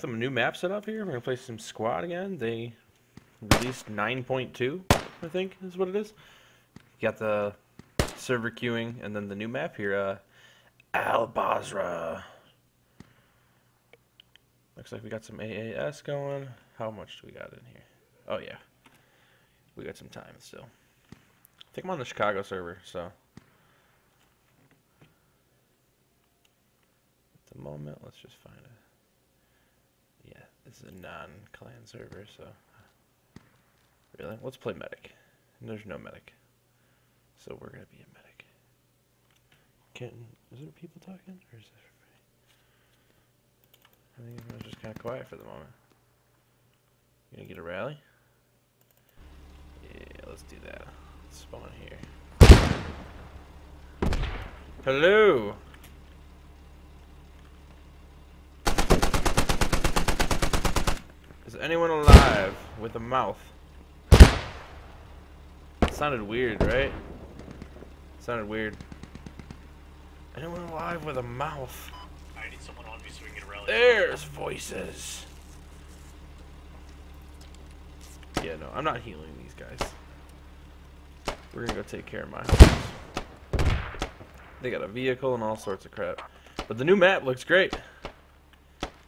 some new map set up here. We're gonna play some squad again. They released 9.2, I think is what it is. You got the server queuing and then the new map here, uh, Al Basrah. Looks like we got some AAS going. How much do we got in here? Oh yeah, we got some time still. I think I'm on the Chicago server, so. At the moment, let's just find it. Yeah, this is a non-clan server, so. Really? Let's play medic. There's no medic. So we're gonna be a medic. Can is there people talking or is everybody? I think everyone's just kind of quiet for the moment. You gonna get a rally? Yeah, let's do that. Let's spawn here. Hello. Anyone alive with a mouth? It sounded weird, right? It sounded weird. Anyone alive with a mouth? I need someone on me so we can get a rally. There's voices. Yeah, no, I'm not healing these guys. We're gonna go take care of my house. They got a vehicle and all sorts of crap. But the new map looks great.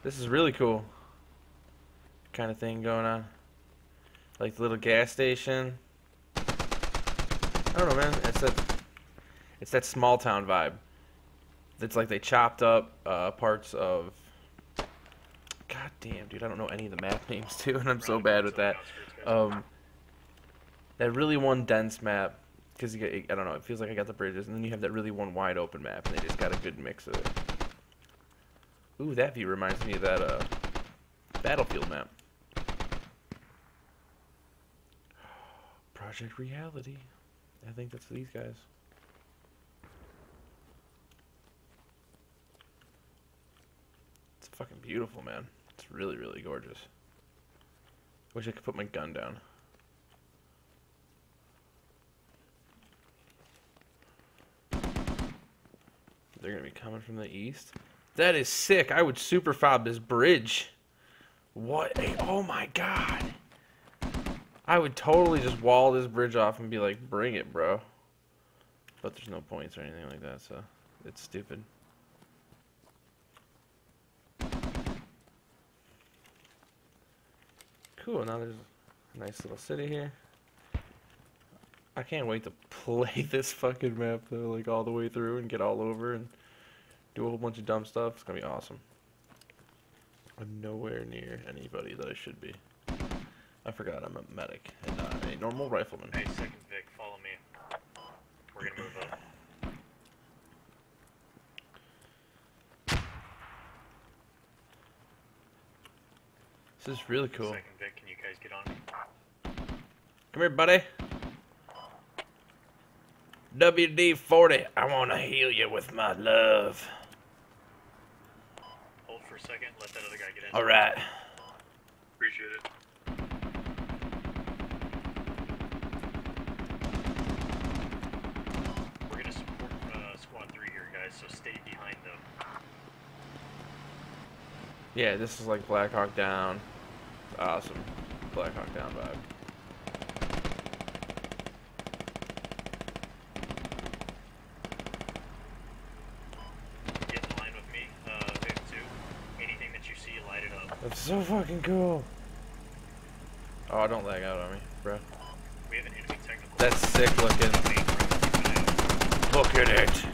This is really cool. Kind of thing going on. Like the little gas station. I don't know, man. It's that, it's that small town vibe. It's like they chopped up uh, parts of. God damn, dude! I don't know any of the map names too, and I'm so bad with that. Um, that really one dense map, because I don't know, it feels like I got the bridges, and then you have that really one wide open map, and they just got a good mix of it. Ooh, that view reminds me of that uh, Battlefield map. Project Reality. I think that's these guys. It's fucking beautiful, man. It's really, really gorgeous. Wish I could put my gun down. They're gonna be coming from the east. That is sick. I would super fob this bridge. What a oh my god. I would totally just wall this bridge off and be like, bring it, bro. But there's no points or anything like that, so it's stupid. Cool, now there's a nice little city here. I can't wait to play this fucking map though, like all the way through and get all over and do a whole bunch of dumb stuff. It's gonna be awesome. I'm nowhere near anybody that I should be. I forgot I'm a medic and not a normal rifleman. Hey, second Vic, follow me. We're gonna move up. This is really cool. Second Vic, can you guys get on? Come here, buddy. WD-40, I want to heal you with my love. Hold for a second, let that other guy get in. All right. Appreciate it. We're gonna support uh, Squad 3 here, guys, so stay behind them. Yeah, this is like Black Hawk Down. It's awesome. Black Hawk Down vibe. Get in line with me, uh, Vic 2. Anything that you see, light it up. That's so fucking cool. Oh, don't lag out on me, bro. We have an enemy technical. That's sick looking. Look at it.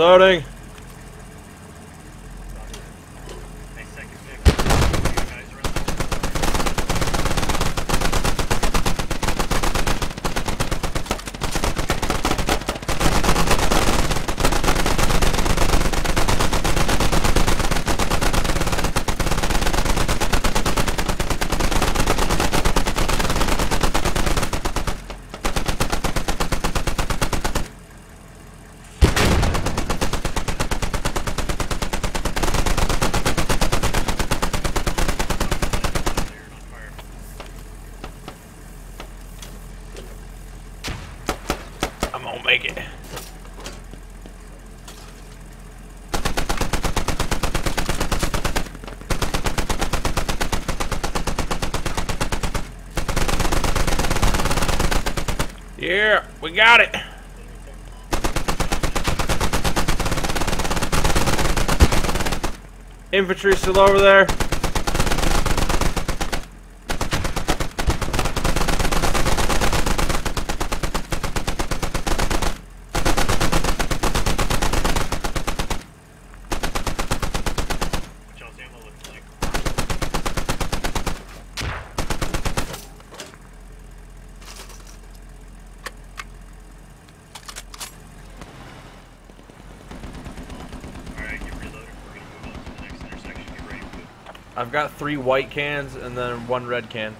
Reloading. Nice second pick. You guys are on the They're on fire. I'm gonna make it. Yeah, we got it. Infantry still over there. What y'all's ammo looking like? Alright, get reloaded. We're gonna move on to the next intersection. Get ready for it. I've got three white cans and then one red can.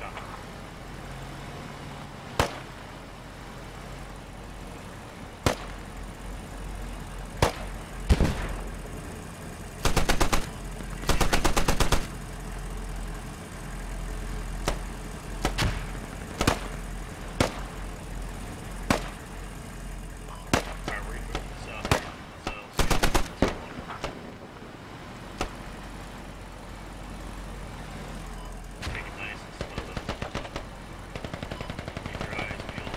Go. Alright, we're gonna move to the south here. So, let's get this one. Take it nice and slow. Keep your eyes peeled.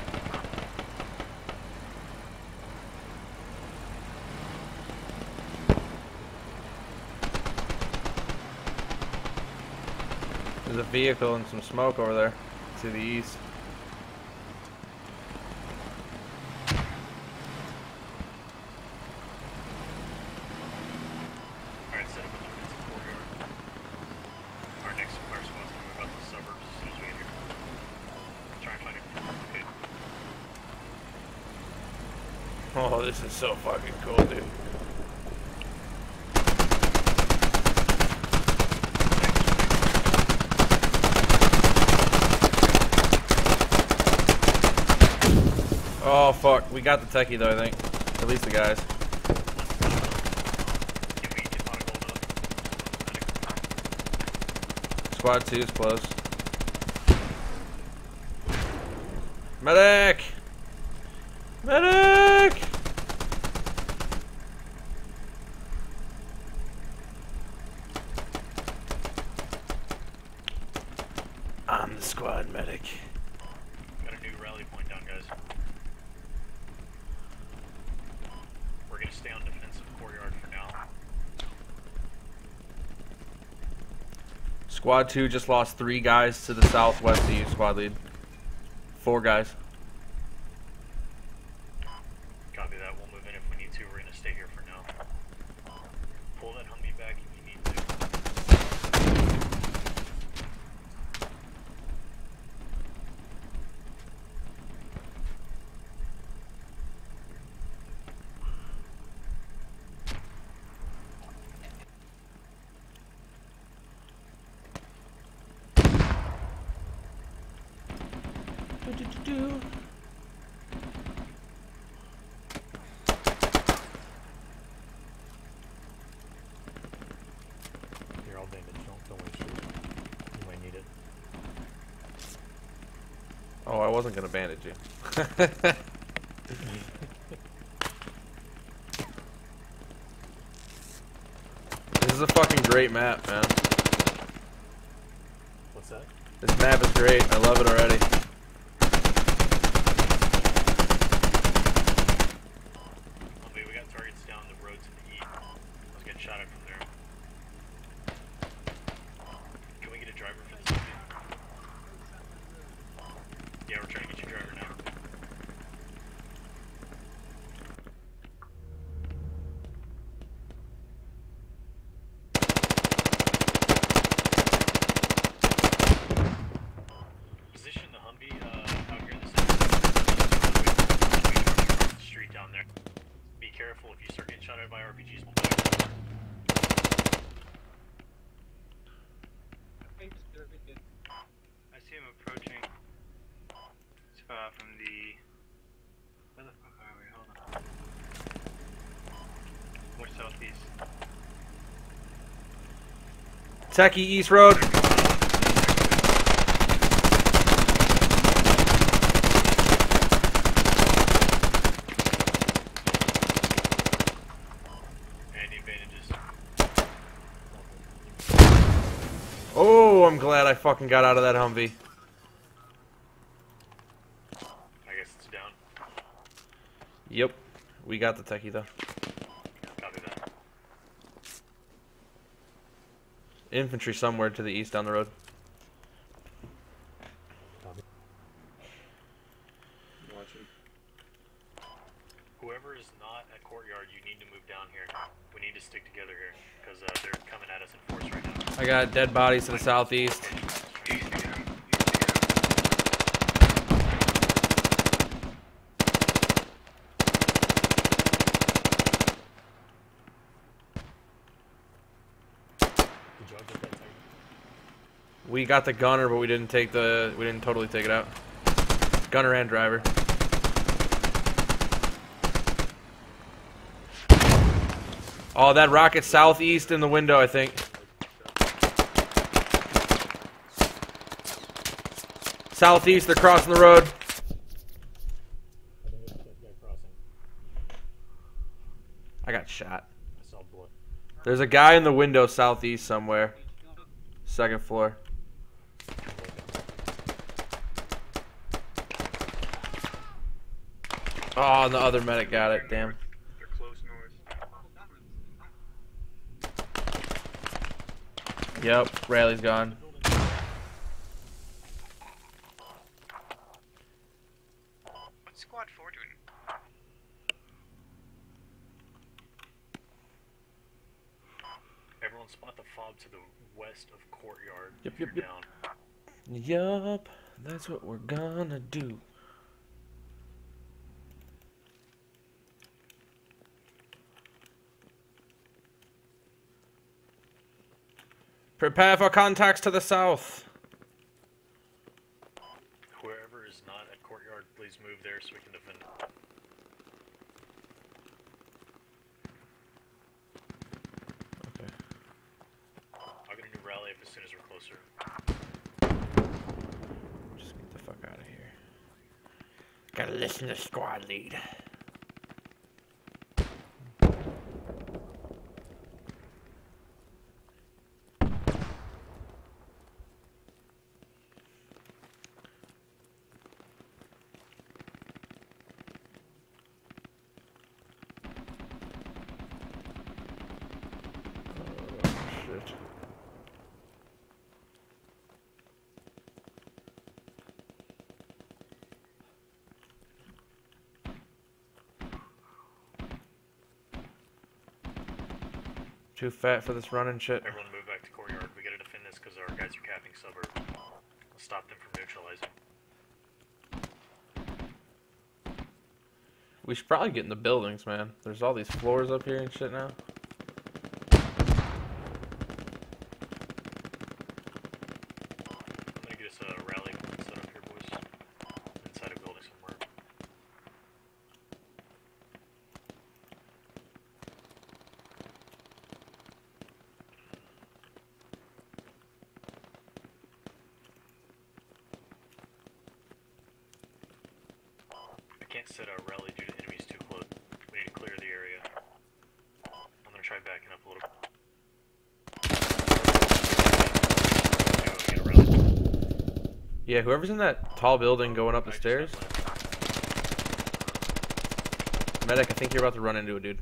There's a vehicle and some smoke over there to the east. Alright, set up a defensive courtyard. Our next fire squad's gonna move out to the suburbs as soon as we get here. Try and find a okay. Oh, this is so fucking cool, dude. Oh fuck, we got the techie though, I think. At least the guys. Squad two is close. Medic! Medic! I'm the squad medic. Got a new rally point down, guys. We're gonna stay on defensive courtyard for now. Squad 2 just lost three guys to the southwest of you, squad lead. Four guys. Copy that. We'll move in if we need to. We're gonna stay here for now. Pull that Humvee back if you need to. You're all bandaged. Don't, don't waste yours. You might need it. Oh, I wasn't gonna bandage you. this is a fucking great map, man. What's that? This map is great. I love it already. Can we get a driver for this? Yeah, we're trying to get your driver now. Uh, careful if you start getting shot at by RPGs. See him approaching. Uh, from the. Where the fuck are we? Hold on. More southeast. Techie East Road. Oh, I'm glad I fucking got out of that Humvee. I guess it's down. Yep. We got the techie though. Infantry somewhere to the east down the road. Whoever is not at courtyard, you need to move down here. We need to stick together here because uh, they're coming at us in force right now. I got dead bodies to the southeast. Did y'all get that tank? We got the gunner, but we didn't take the we didn't totally take it out. Gunner and driver. Oh, that rocket southeast in the window, I think. Southeast, they're crossing the road. I got shot. There's a guy in the window southeast somewhere. Second floor. Oh, and the other medic got it. Damn. They're close north. Yep, Rally's gone. What's Squad 4 doing? Everyone spot the fob to the west of courtyard. Yep, yep, yep. Down. Yup, that's what we're gonna do. Prepare for contacts to the south. Whoever is not at courtyard, please move there so we can defend. Okay. I'll get a new rally up as soon as we're closer. Just get the fuck out of here. Gotta listen to squad lead. Oh, shit. Too fat for this running shit. Everyone move back to courtyard. We gotta defend this because our guys are capping suburb. Let's stop them from neutralizing. We should probably get in the buildings, man. There's all these floors up here and shit now. I'm gonna get us a rally point set up here, boys. Inside a building somewhere. I can't set a rally due to enemies too close. We need to clear the area. I'm gonna try backing up a little. Rally. Yeah, whoever's in that tall building going up the stairs. Medic, I think you're about to run into a dude.